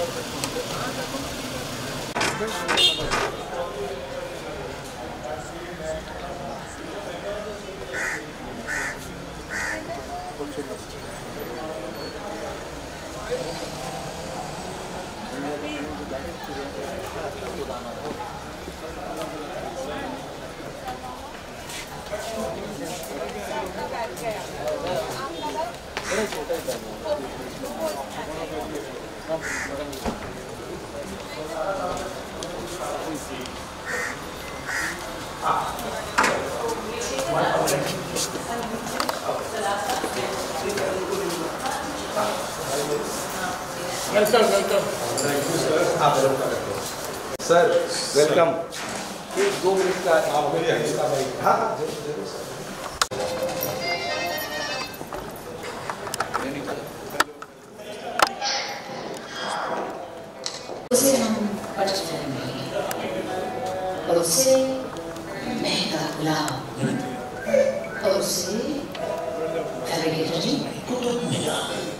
그렇지, 일단. Sir welcome दो minute का हाँ हाँ ज़रूर ज़रूर सर। उसे हम पढ़ जाएँगे और उसे महँगा गुलाब और उसे घर के नहीं कुटुंब मार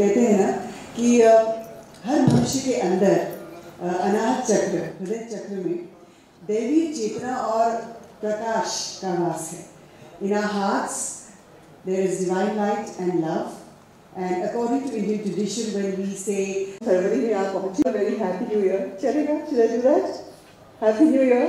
कहते हैं ना कि हर मनुष्य के अंदर अनाहत चक्र, हृदय चक्र में दैवी चेतना और प्रकाश का वास है। In our hearts there is divine light and love and according to Indian tradition when we say फरवरी में आप पहुँचे वेरी हैप्पी न्यू ईयर चलेगा that happy new year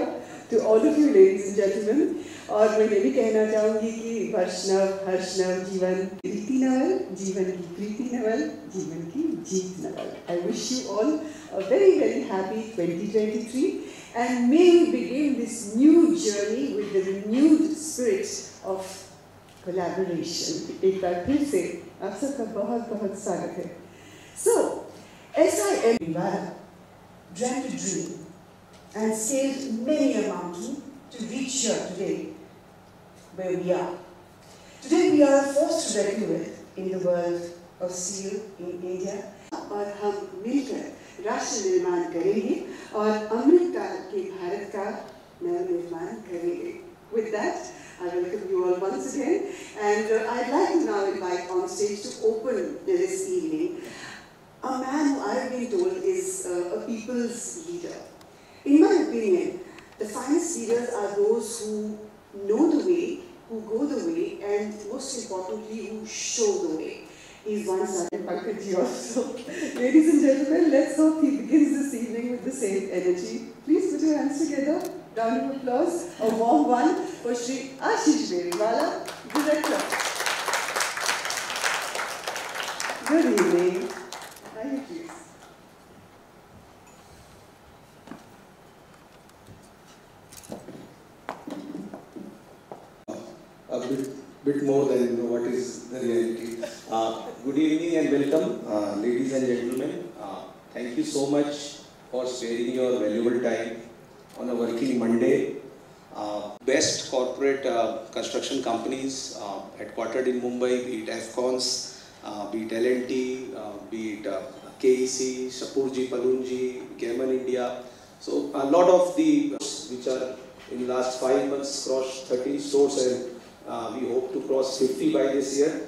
to all of you ladies and gentleman और मैं ये भी कहना चाहूँगी कि वर्षनव, हर्षनव, जीवन प्रीति नवल, जीवन की प्रीति नवल, जीवन की जीत Naval. I wish you all a very very happy 2023 and may we begin this new journey with the renewed spirit of collaboration. एक बार फिर से आप सबका बहुत बहुत स्वागत है। SIM Vivara dreamt a dream and scaled many a mountain to reach here today, where we are. Today we are a force to reckon with in the world of steel in India. और हम मिलकर राष्ट्र निर्माण करेंगे और अमृत काल के भारत का नव निर्माण करेंगे. With that, I welcome you all once again, and uh, I'd like to now invite on stage to open this evening a man who I've been told is uh, a people's leader. In my opinion, the finest leaders are those who know the way, who go the way, and most importantly, who show the way. He's one such Pankaj also. Ladies and gentlemen, let's hope he begins this evening with the same energy. Please put your hands together. Round of applause. A warm one for Shri Ashish Beriwala, Director. Good evening. Thank you, please. a bit, bit more than what is the reality. Uh, good evening and welcome, uh, ladies and gentlemen. Uh, thank you so much for sparing your valuable time on a working Monday. Uh, best corporate uh, construction companies uh, headquartered in Mumbai, be it Afcons, be it uh, be it KEC, Shapurji, Palunji, Cayman India. So a lot of the which are in the last five months crossed 30 stores and uh, we hope to cross 50 by this year.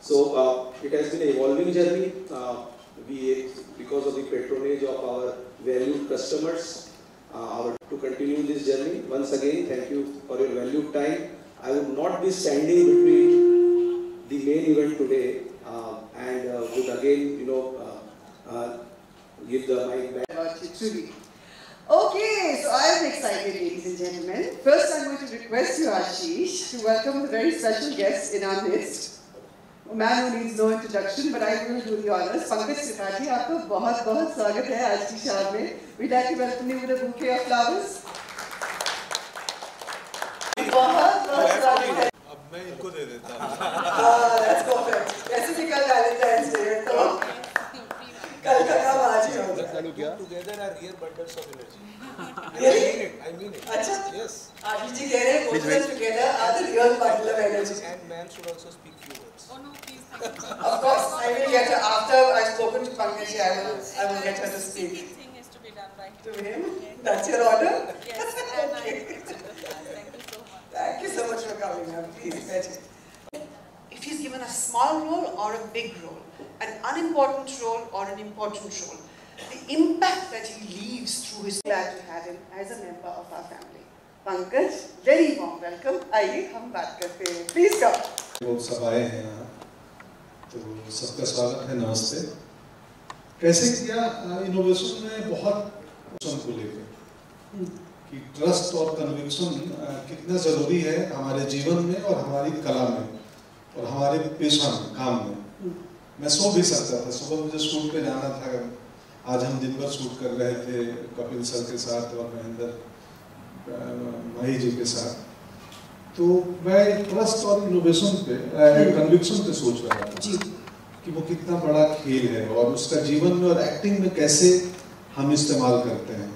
So uh, it has been an evolving journey. Uh, we, because of the patronage of our valued customers, uh, our, to continue this journey. Once again, thank you for your valued time. I would not be standing between the main event today and would again, you know, give the mic back. Okay, so I am excited, ladies and gentlemen. First, I'm going to request you, Ashish, to welcome a very special guest in our midst. A man who needs no introduction, but I will do the honors. Pankaj Tripathi, आपका बहुत बहुत स्वागत है आज की शाम में. We'd like to welcome you with a bouquet of flowers. बहुत बहुत स्वागत है. अब मैं इनको दे देता हूँ हाँ, that's perfect. वैसे भी कल Valentine's Day है, तो कल का काम आज ही होगा. चालू किया together are real Should also speak few words. Oh no, please. of course, I will get her after I've spoken to Pankaj. I will, I will get her to speak. Thing is to be done by him. To him? Yes. That's your order. Yes, and okay. I Thank you so much. Thank you so much for coming. Please fetch If he's given a small role or a big role, an unimportant role or an important role, the impact that he leaves through his glad to have him as a member of our family. Pankaj, very warm welcome. आइए हम बात करते हैं. Please come. लोग सब आए हैं यहाँ। तो सबका स्वागत है नमस्ते। कैसे किया इनोवेशन में बहुत को लेकर? कि ट्रस्ट और कन्विक्शन कितना ज़रूरी है हमारे जीवन में और हमारी कला में और हमारे पेशा में काम में। मैं सो भी सकता था। सुबह मुझे शूट पे जाना था। आज हम दिन भर शूट कर रहे थे कपिल सर के साथ और महेंद्र। माही जी के साथ। तो मैं ट्रस्ट और इनोवेशन पे कन्विक्शन पे सोच रहा था जी। कि वो कितना बड़ा खेल है और उसका जीवन में और एक्टिंग में कैसे हम इस्तेमाल करते हैं।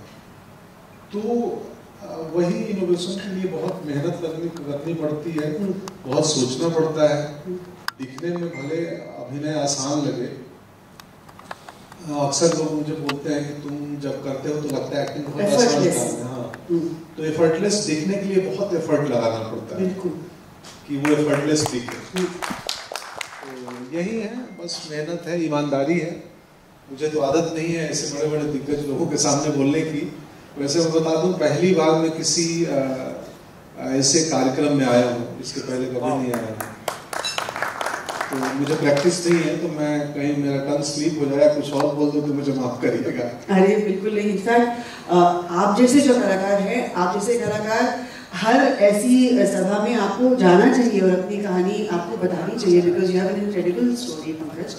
तो वही इनोवेशन के लिए बहुत मेहनत करनी करनी पड़ती है बहुत सोचना पड़ता है। दिखने में भले अभिनय आसान लगे अक्सर लोग मुझे बोलते हैं कि तुम जब करते हो तो लगता है एक्टिंग बहुत आसान हाँ। तो एफर्टलेस दिखने के लिए बहुत एफर्ट लगाना पड़ता है। बिल्कुल। कि वो एफर्टलेस दिखे। तो यही है बस मेहनत है ईमानदारी है। मुझे तो आदत नहीं है ऐसे बड़े बड़े दिग्गज लोगों के सामने बोलने की। वैसे मैं बता दूँ पहली बार मैं किसी ऐसे कार्यक्रम में आया हूँ इसके पहले कभी नहीं आया हूँ। तो मुझे प्रैक्टिस नहीं है तो मैं कहीं मेरा टन स्लीप हो जाए कुछ और बोल दूँ तो मुझे माफ़ करिएगा। अरे बिल्कुल नहीं। इनफैक्ट आप जैसे जो कलाकार हैं, आप जैसे कलाकार हर ऐसी सभा में आपको जाना चाहिए और अपनी कहानी आपको बतानी चाहिए because you have an incredible story Pankaj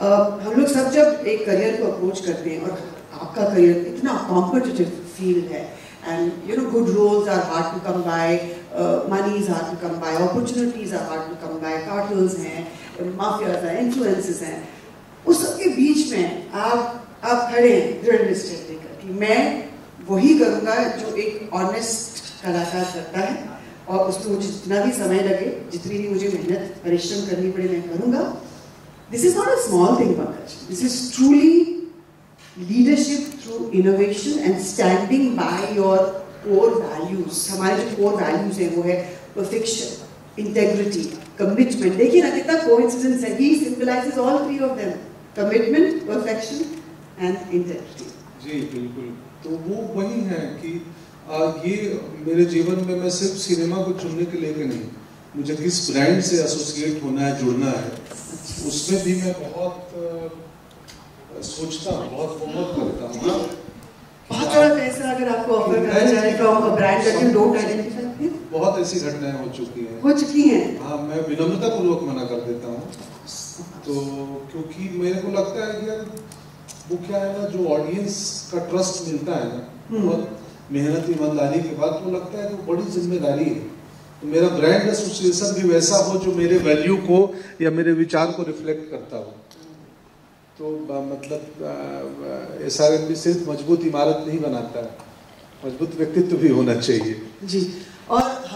हम लोग सब जब एक करियर को अप्रोच करते हैं और आपका करियर इतना कॉम्पिटिटिव फ़ील्ड है and you know good roles are hard to come by money is hard to come by opportunities are hard to come by cartels हैं माफियाज हैं इन्फ्लुएंसेस हैं. उस सबके बीच में आप आप खड़े हैं, दृढ़ निश्चय लेकर कि मैं वही करूँगा जो एक ऑनेस्ट कलाकार करता है और उसमें मुझे जितना भी समय लगे, जितनी भी मुझे मेहनत, परिश्रम करनी पड़े, मैं करूँगा। This is not a small thing Pankaj this is truly leadership through innovation and standing by your core values हमारे जो कोर वैल्यूज़ हैं, वो है परफेक्शन इंटेग्रिटी कमिटमेंट देखिए ना, कितना कोइंसिडेंस है। He symbolizes all three of them commitment perfection and integrity जी बिल्कुल। तो वो वही है कि आ, ये मेरे जीवन में मैं सिर्फ़ सिनेमा को चुनने के लेके नहीं मुझे किस ब्रांड से एसोसिएट होना है जुड़ना है उसमें भी मैं बहुत आ, सोचता हूँ बहुत होमवर्क करता हूँ। हाँ, बहुत बड़ा पैसा अगर आपको ऑफ़र करा जाए from a brand that you don't identify बहुत ऐसी घटनाएँ हो चुकी हैं। हो चुकी हैं। हाँ मैं विनम्रता पूर्वक मना कर देता हूँ। तो क्योंकि मेरे को लगता है कि यार वो क्या है ना जो ऑडियंस का ट्रस्ट मिलता है ना बहुत मेहनत ईमानदारी के बाद वो लगता है कि बड़ी ज़िम्मेदारी है। तो मेरा ब्रांड एसोसिएशन भी वैसा हो जो मेरे वैल्यू को या मेरे विचार को रिफ्लेक्ट करता हो। तो मतलब एस आर एम भी सिर्फ़ मज़बूत इमारत नहीं बनाता है मज़बूत व्यक्तित्व भी होना चाहिए। जी।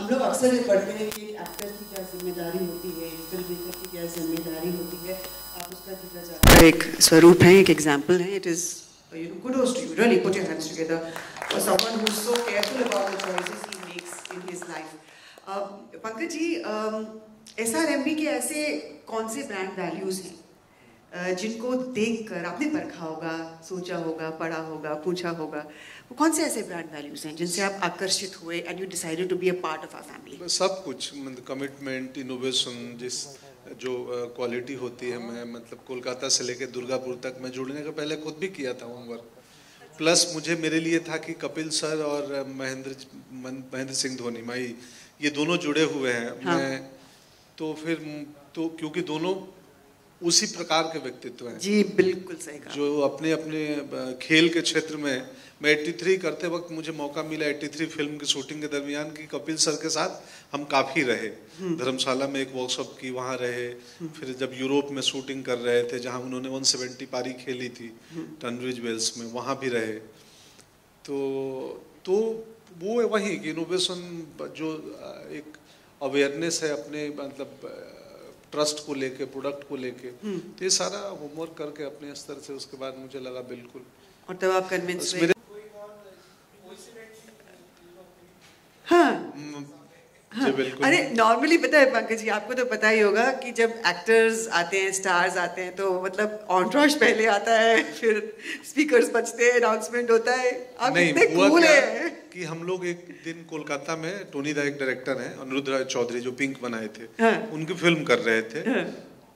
हम लोग अक्सर ये पढ़ते हैं कि एक्टर की क्या ज़िम्मेदारी होती है फ़िल्म मेकर की क्या ज़िम्मेदारी होती है आप उसका ज़िक्र चाहते हैं? एक स्वरूप है एक एग्जांपल है it is you know kudos to you really put your hands together for someone who's so careful about the choices he makes in his life. Uh, Pankaj ji S R M B के ऐसे कौन से brand values हैं? अ, जिनको देखकर आपने परखा होगा सोचा होगा पढ़ा होगा पूछा होगा। वो कौन से ऐसे ब्रांड वैल्यूज़ हैं जिनसे आप आकर्षित हुए and you decided to be a part of our family सब कुछ मतलब कमिटमेंट इनोवेशन जिस जो क्वालिटी होती है मैं मतलब कोलकाता से लेकर दुर्गापुर तक मैं जुड़ने का पहले खुद भी किया था होमवर्क प्लस मुझे मेरे लिए था कि कपिल सर और महेंद्र महेंद्र सिंह धोनी माई ये दोनों जुड़े हुए हैं। हाँ। मैं तो फिर तो क्योंकि दोनों उसी प्रकार के व्यक्तित्व हैं। जी बिल्कुल सही कहा। जो अपने अपने खेल के क्षेत्र में मैं 83 करते वक्त मुझे मौका मिला 83 फ़िल्म की शूटिंग के दरमियान कि कपिल सर के साथ हम काफ़ी रहे। धर्मशाला में एक वर्कशॉप की वहाँ रहे। फिर जब यूरोप में शूटिंग कर रहे थे जहाँ उन्होंने 170 पारी खेली थी टनरिज वेल्स में वहाँ भी रहे। तो तो वो वही कि इनोवेशन जो एक अवेयरनेस है अपने मतलब ट्रस्ट को लेके प्रोडक्ट को लेके। तो ये सारा होमवर्क करके अपने स्तर से उसके बाद मुझे लगा बिल्कुल। और तब आप कन्विंस बस हुए मेरे हाँ बिल्कुल। अरे नॉर्मली पता है पंकज जी आपको तो पता ही होगा कि जब एक्टर्स आते हैं स्टार्स आते हैं तो मतलब ऑनट्रॉश पहले आता है फिर स्पीकर्स बजते हैं अनाउंसमेंट होता है। आप नहीं इतने कूल हैं। कि हम लोग एक दिन कोलकाता में टोनी दा एक डायरेक्टर हैं अनिरुद्ध राय चौधरी जो पिंक बनाए थे हाँ। उनकी फ़िल्म कर रहे थे। हाँ।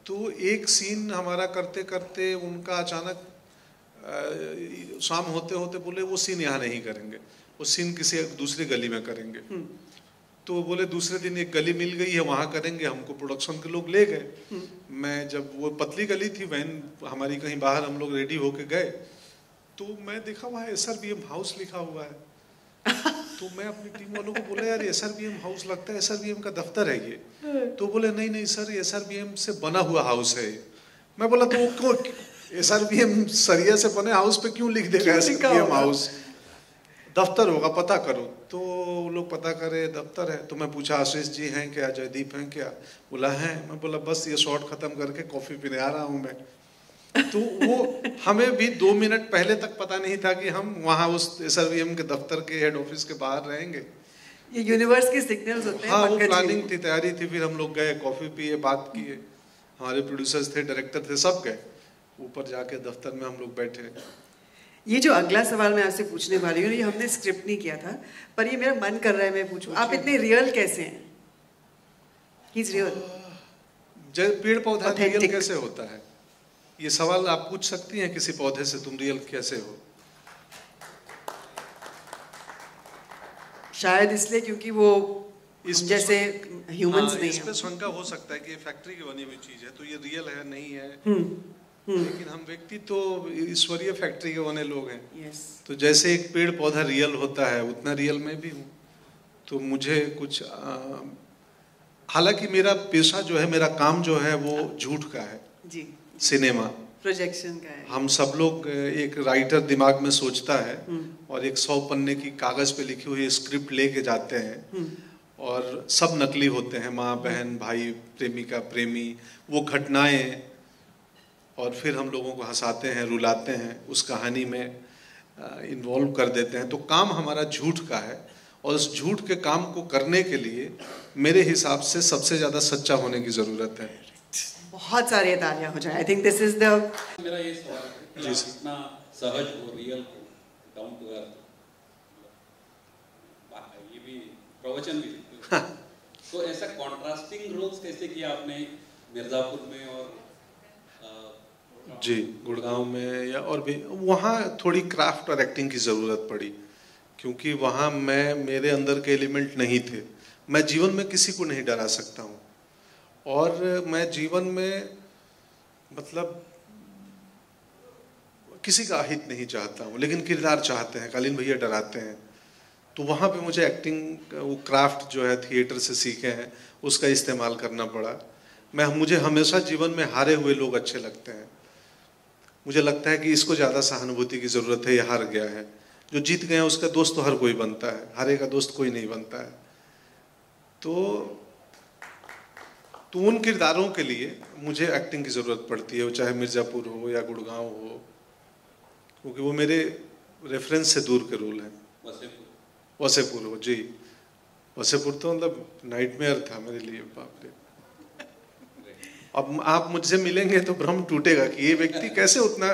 तो एक सीन हमारा करते करते उनका अचानक शाम होते होते बोले वो सीन यहाँ नहीं करेंगे। वो सीन किसी दूसरी गली में करेंगे। तो वो बोले दूसरे दिन एक गली मिल गई है वहाँ करेंगे हमको प्रोडक्शन के लोग ले गए. मैं जब वो पतली गली थी वैन हमारी कहीं बाहर हम लोग रेडी होके गए तो मैं देखा वहाँ S R B M house लिखा हुआ है। तो मैं अपनी टीम वालों को बोला यार S R B M house लगता है एस आर बी एम का दफ्तर है ये। तो बोले नहीं नहीं sir S R B M से बना हुआ हाउस है। मैं बोला तो वो एस आर बी एम सरिया से बने हाउस पे क्यों लिख देगा S R B M house दफ्तर होगा पता करो। तो वो लोग पता करे दफ्तर है। तो मैं पूछा आशीष जी हैं क्या जयदीप हैं क्या? बोला हैं। मैं बोला बस ये शॉट खत्म करके कॉफ़ी पीने आ रहा हूँ मैं। तो वो हमें भी दो मिनट पहले तक पता नहीं था कि हम वहाँ उस एस के दफ्तर के हेड ऑफ़िस के बाहर रहेंगे। ये यूनिवर्स के सिग्नल्स होते हैं हाँ वो प्लानिंग थी तैयारी थी फिर हम लोग गए कॉफ़ी पिए बात किए। हमारे प्रोड्यूसर्स थे डायरेक्टर थे सब गए। ऊपर जाके दफ्तर में हम लोग बैठे। ये जो अगला सवाल मैं आपसे पूछने वाली हूँ ये हमने स्क्रिप्ट नहीं किया था पर ये मेरा मन कर रहा है मैं पूछूँ। आप इतने रियल कैसे हैं? इज़ रियल जब पेड़ पौधा रियल कैसे होता है? ये सवाल आप पूछ सकती हैं किसी पौधे से तुम रियल कैसे हो? शायद इसलिए क्योंकि वो इस- जैसे ह्यूमंस हाँ, नहीं इस पे शंका हो सकता है कि ये फैक्ट्री की बनी हुई चीज़ है तो ये रियल है नहीं है? हम्म। लेकिन हम व्यक्ति तो ईश्वरीय फैक्ट्री के बने लोग हैं। यस तो जैसे एक पेड़ पौधा रियल होता है उतना रियल मैं भी हूँ। तो मुझे कुछ हालाँकि मेरा पेशा जो है मेरा काम जो है वो झूठ का है। जी। सिनेमा। प्रोजेक्शन का है। हम सब लोग एक राइटर दिमाग में सोचता है और एक सौ पन्ने की कागज़ पे लिखी हुई स्क्रिप्ट लेके जाते हैं। और सब नकली होते हैं माँ बहन भाई प्रेमिका प्रेमी। वो घटनाएँ और फिर हम लोगों को हंसाते हैं रुलाते हैं उस कहानी में इन्वॉल्व कर देते हैं तो काम हमारा झूठ का है और उस झूठ के काम को करने के लिए मेरे हिसाब से सबसे ज़्यादा सच्चा होने की ज़रूरत है बहुत सारी तालियाँ हो जाए I think this is the मेरा ये सवाल है जी सर। इतना सहज हो रियल हो डाउन टू अर्थ ये भी प्रवचन भी है। तो ऐसा कॉन्ट्रास्टिंग रोल्स कैसे किया आपने मिर्जापुर में और जी। गुड़गांव में या और भी, वहाँ थोड़ी क्राफ्ट और एक्टिंग की ज़रूरत पड़ी, क्योंकि वहाँ मैं, मेरे अंदर के एलिमेंट नहीं थे। मैं जीवन में किसी को नहीं डरा सकता हूँ। और मैं जीवन में मतलब किसी का हित नहीं चाहता हूँ, लेकिन किरदार चाहते हैं, कालीन भैया डराते हैं। तो वहाँ पे मुझे एक्टिंग वो क्राफ्ट जो है थिएटर से सीखे हैं, उसका इस्तेमाल करना पड़ा। मैं, मुझे हमेशा जीवन में हारे हुए लोग अच्छे लगते हैं। मुझे लगता है कि इसको ज़्यादा सहानुभूति की ज़रूरत है ये हार गया है। जो जीत गए उसका दोस्त तो हर कोई बनता है हारे का दोस्त कोई नहीं बनता है। तो तो उन किरदारों के लिए मुझे एक्टिंग की ज़रूरत पड़ती है वो चाहे मिर्ज़ापुर हो या गुड़गांव हो क्योंकि वो मेरे रेफरेंस से दूर के रोल हैं। वसेपुर। वसेपुर हो जी। वसेपुर तो मतलब नाइटमेयर था मेरे लिए बाप रे। अब आप मुझसे मिलेंगे तो भ्रम टूटेगा कि ये व्यक्ति कैसे उतना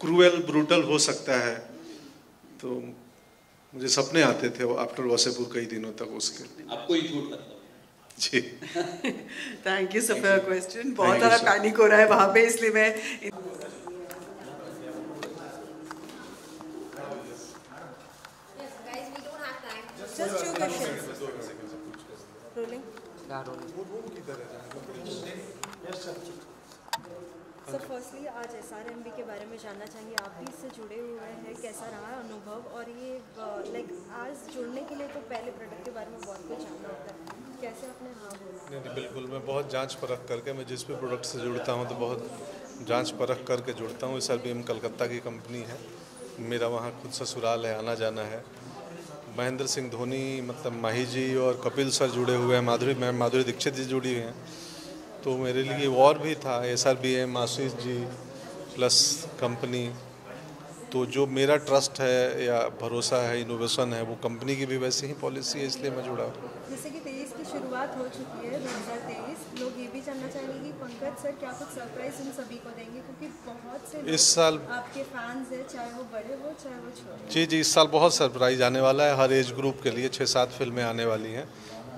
क्रूएल ब्रूटल हो सकता है। तो मुझे सपने आते थे आफ्टर वसेपुर कई दिनों तक उसके। आपको ही झूठ लगता जी। Thank you sir for question बहुत सारा पैनिक हो रहा है वहाँ पे इसलिए मैं सर फर्स्टली आज एस के बारे में जानना चाहेंगे। आप भी इससे जुड़े हुए हैं, कैसा रहा अनुभव? और ये लाइक आज जुड़ने के लिए तो पहले प्रोडक्ट के बारे में बहुत कुछ जानना होता है। कैसे आपने हाँ नहीं नहीं, बिल्कुल, मैं बहुत जाँच परख करके, मैं जिस भी प्रोडक्ट से जुड़ता हूँ तो बहुत जाँच परख करके जुड़ता हूँ। इस आर कलकत्ता की कंपनी है। मेरा वहाँ खुद ससुराल है आना जाना है। महेंद्र सिंह धोनी मतलब माही जी और कपिल सर जुड़े हुए हैं, माधुरी मैम माधुरी दीक्षित जी जुड़ी हुई हैं। तो मेरे लिए और भी था S R B M Ashish ji plus company तो जो मेरा ट्रस्ट है या भरोसा है इनोवेशन है वो कंपनी की भी वैसे ही पॉलिसी है इसलिए मैं जुड़ा हूँ। जैसे कि तेईस की शुरुआत हो चुकी है 2023 लोग ये भी जानना चाहेंगे कि पंकज सर क्या कुछ सरप्राइज़ इन सभी को देंगे? क्योंकि बहुत से इस साल आपके फैंस हैं चाहे वो बड़े हो चाहे वो छोटे जी जी इस साल बहुत सरप्राइज़ आने वाला है हर एज ग्रुप के लिए छः सात फ़िल्में आने वाली हैं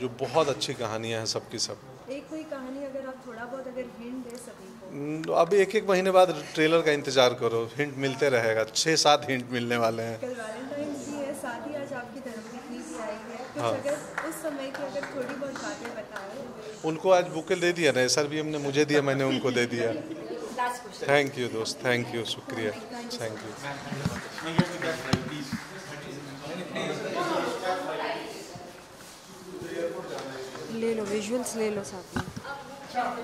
जो बहुत अच्छी कहानियाँ हैं सबकी सब। एक कोई कहानी थोड़ा बहुत अगर हिंट दे सकें तो? हम्म, अब एक एक महीने बाद ट्रेलर का इंतज़ार करो हिंट मिलते रहेगा छः सात हिंट मिलने वाले हैं। कल वैलेंटाइंस भी है साथ ही आज आपकी धर्मपत्नी भी आई है। कुछ हाँ। अगर उस समय की अगर थोड़ी बहुत बातें बताएँ। उनको आज बुके दे दिया ना एस ने मुझे दिया मैंने उनको दे दिया। थैंक यू दोस्त थैंक यू शुक्रिया। थैंक यू ले लो विजुअल्स ले लो साथ। में हाँ